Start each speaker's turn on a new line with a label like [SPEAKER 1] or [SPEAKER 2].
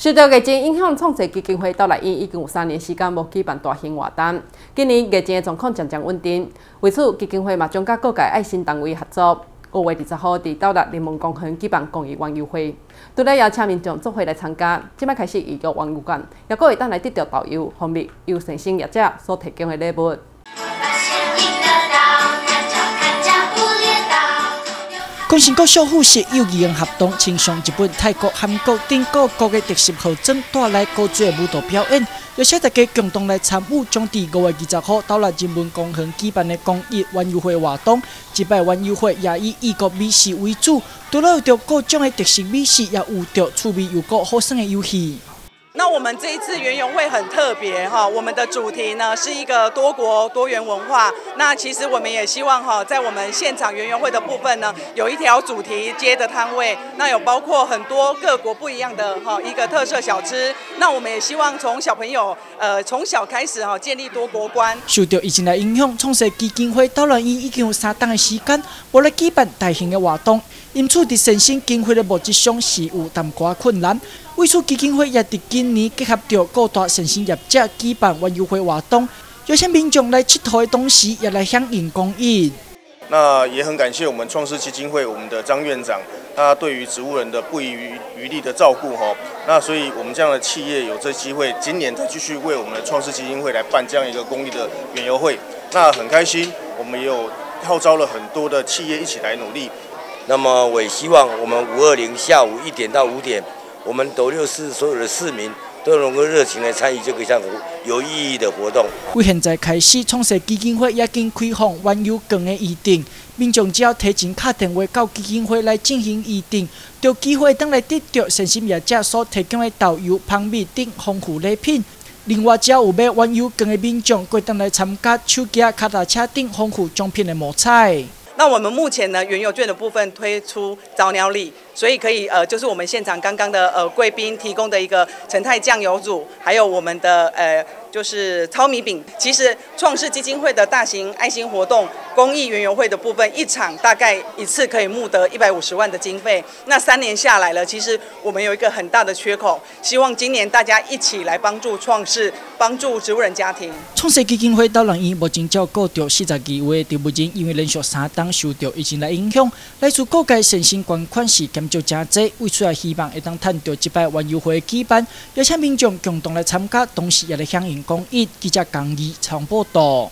[SPEAKER 1] 受到疫情影响，创世基金会到来已已经有三年时间无举办大型活动。今年疫情的状况渐渐稳定，为此基金会嘛将甲各界爱心单位合作，五月二十号伫到达联盟公园举办公益网友会，除了邀请民众做伙来参加，即摆开始预约网友馆，也可会当来得到导游、方便由善心业者所提供的礼物。
[SPEAKER 2] 关心国小护士幼儿园合同，呈上一本泰国、韩国等各国的特色号证，带来高质舞蹈表演，邀请大家共同来参与，将伫五月二十号到了人文公园举办的公益玩游会活动。一摆玩游会也以异国美食为主，除了有着各种的特色美食，也有着趣味又够好耍的游戏。
[SPEAKER 3] 那我们这一次园游会很特别哈，我们的主题呢是一个多国多元文化。那其实我们也希望哈，在我们现场园游会的部分呢，有一条主题街的摊位，那有包括很多各国不一样的哈一个特色小吃。那我们也希望从小朋友呃从小开始哈，建立多国观。
[SPEAKER 2] 受到疫情的影响，创设基金会到了已已经有三档的时间，无来举办大型的活动，因此伫身心经费的物质上是有淡薄困难。为此，基金会也伫今年结合着各大诚信业者举办玩游会活动，邀请民众来佚佗的同时，也来响应公益。
[SPEAKER 4] 那也很感谢我们创世基金会我们的张院长，他对于植物人的不遗余力的照顾哈。那所以我们这样的企业有这机会，今年再继续为我们的创世基金会来办这样一个公益的远游会，那很开心。我们也有号召了很多的企业一起来努力。
[SPEAKER 5] 那么我也希望我们五二零下午一点到五点。我们斗六市所有的市民都能够热情来参与这个项目有意义的活动。
[SPEAKER 2] 为现在开始，创设基金会已经开放玩游更的预定，民众只要提前打电话到基金会来进行预定，就机会等来得到诚心业者所提供的导游、旁米等丰富礼品。另外，只要有买玩游更的民众，可以等来参加手机、卡达车等丰富奖品的摸彩。
[SPEAKER 3] 那我们目前呢，原有券的部分推出早鸟礼，所以可以呃，就是我们现场刚刚的呃贵宾提供的一个陈泰酱油组，还有我们的呃。就是糙米饼。其实创世基金会的大型爱心活动、公益原油会的部分，一场大概一次可以募得一百五十万的经费。那三年下来了，其实我们有一个很大的缺口，希望今年大家一起来帮助创世，帮助植物人家庭。
[SPEAKER 2] 创世基金会导人员目前照顾着四十几位植物人，因为连续三档受到疫情的影响，来自各界善心捐款是减少真济，为出来希望会当探到一摆万优惠举办，邀请民众共同来参加，同时也来响应。公益记者江怡长报道。